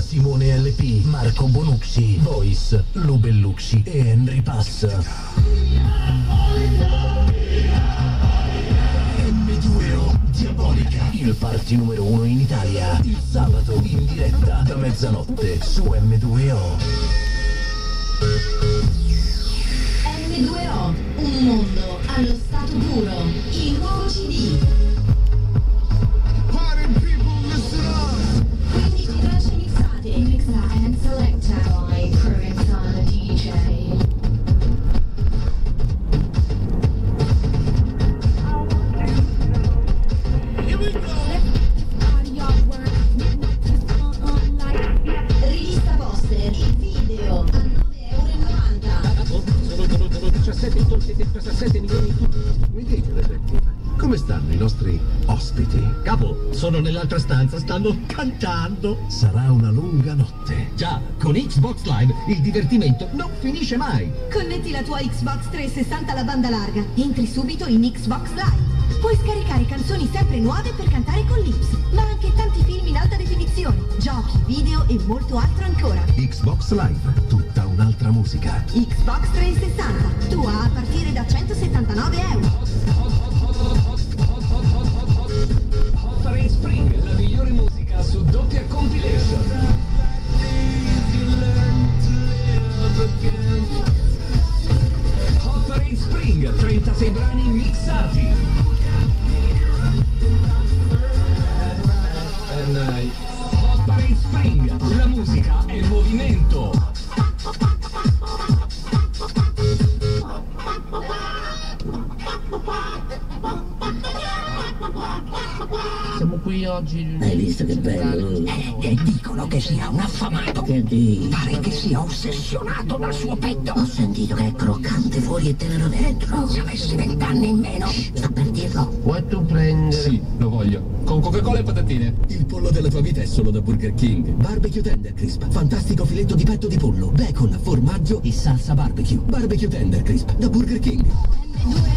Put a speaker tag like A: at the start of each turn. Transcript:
A: Simone LP, Marco Bonucci, Voice, Lubellucci e Henry Pass. M2O Diabolica, il party numero uno in Italia, il sabato in diretta da mezzanotte su M2O.
B: Ospiti?
C: Capo, sono nell'altra stanza, stanno cantando.
B: Sarà una lunga notte.
C: Già, con Xbox Live il divertimento non finisce mai.
D: Connetti la tua Xbox 360 alla banda larga. Entri subito in Xbox Live. Puoi scaricare canzoni sempre nuove per cantare con l'Ips, ma anche tanti film in alta definizione, giochi, video e molto altro ancora.
B: Xbox Live, tutta un'altra musica.
D: Xbox 360, tua a partire da 179 euro.
E: 36 brani mixati.
F: Siamo qui oggi.
G: Hai visto che bello?
F: E dicono che sia un affamato.
G: Che di?
F: Pare che sia ossessionato dal suo petto.
G: Ho sentito che è croccante fuori e tenero dentro.
F: Se avessi vent'anni in meno.
G: Sto per dirlo.
B: Vuoi tu prendere?
H: Sì, lo voglio. Con Coca-Cola e patatine.
I: Il pollo della tua vita è solo da Burger King. Barbecue Tender Crisp. Fantastico filetto di petto di pollo. Bacon, formaggio e salsa barbecue. Barbecue Tender Crisp da Burger King.
J: M2O